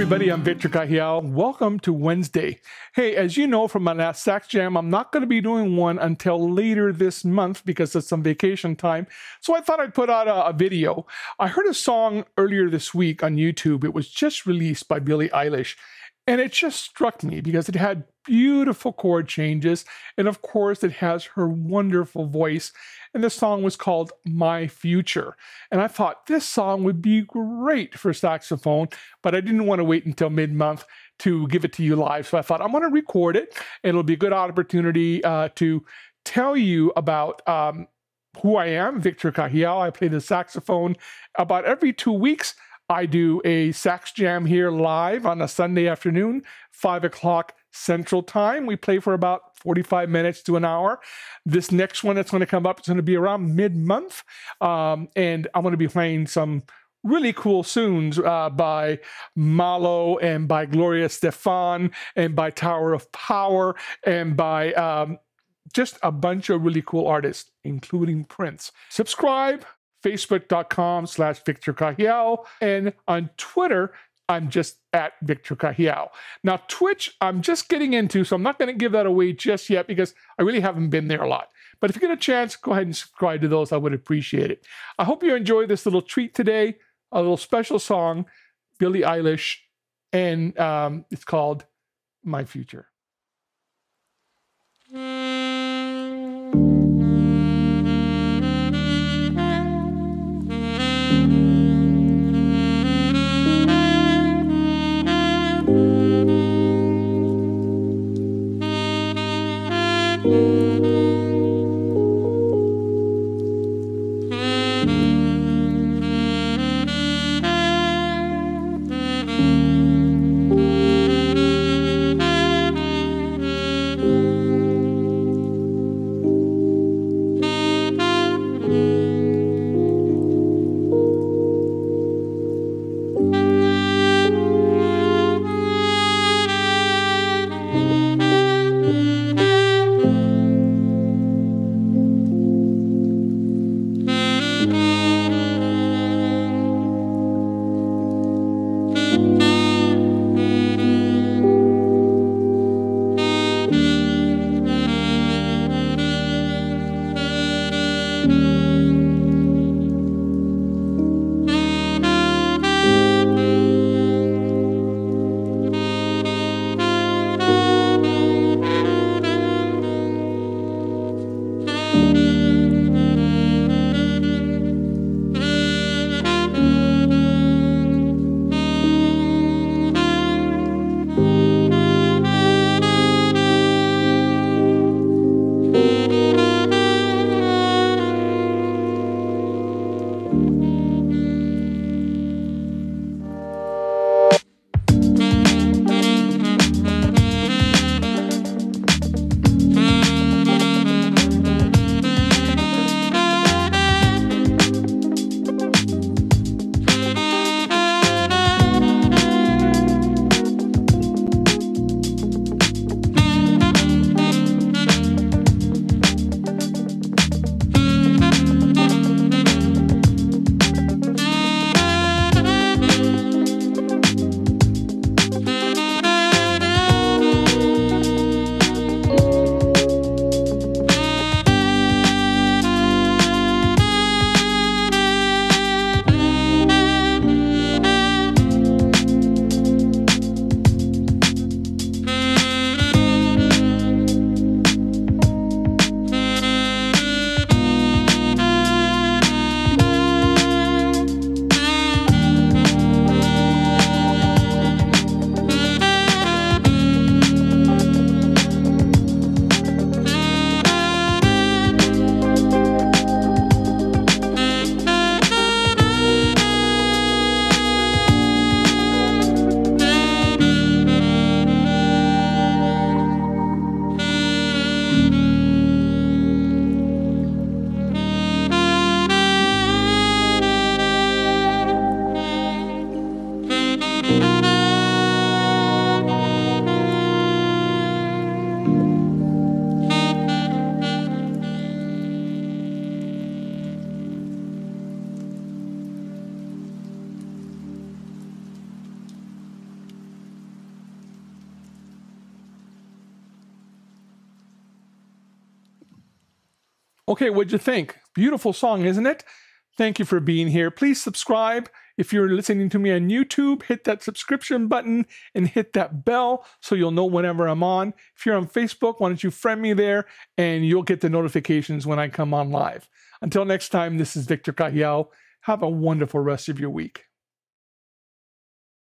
everybody, I'm Victor Cajiao. Welcome to Wednesday. Hey, as you know from my last Sax Jam, I'm not going to be doing one until later this month because it's some vacation time. So I thought I'd put out a, a, video. I heard a song earlier this week on YouTube. It was just released by Billie Eilish. And it just struck me because it had beautiful chord changes. And of course, it has her wonderful voice. And the song was called My Future. And I thought this song would be great for saxophone, but I didn't want to wait until mid month to give it to you live. So I thought I'm going to record it. And it'll be a good opportunity uh, to tell you about um, who I am, Victor Cajiao. I play the saxophone about every two weeks. I do a sax jam here live on a Sunday afternoon, 5 o'clock Central Time. We play for about 45 minutes to an hour. This next one that's going to come up is going to be around mid month. Um, and I'm going to be playing some really cool tunes uh, by Malo and by Gloria Estefan and by Tower of Power and by um, just a bunch of really cool artists, including Prince. Subscribe, facebook.com slash Victor Cajiao. And on Twitter, I'm just at Victor Cajiao. Now, Twitch, I'm just getting into, so I'm not going to give that away just yet because I really haven't been there a lot. But if you get a chance, go ahead and subscribe to those. I would appreciate it. I hope you enjoyed this little treat today, a little special song, Billie Eilish, and um, it's called My Future. Okay, what'd you think? Beautiful song, isn't it? Thank you for being here. Please subscribe. If you're listening to me on YouTube, hit that subscription button and hit that bell so you'll know whenever I'm on. If you're on Facebook, why don't you friend me there and you'll get the notifications when I come on live. Until next time, this is Victor Cajiao. Have a wonderful rest of your week.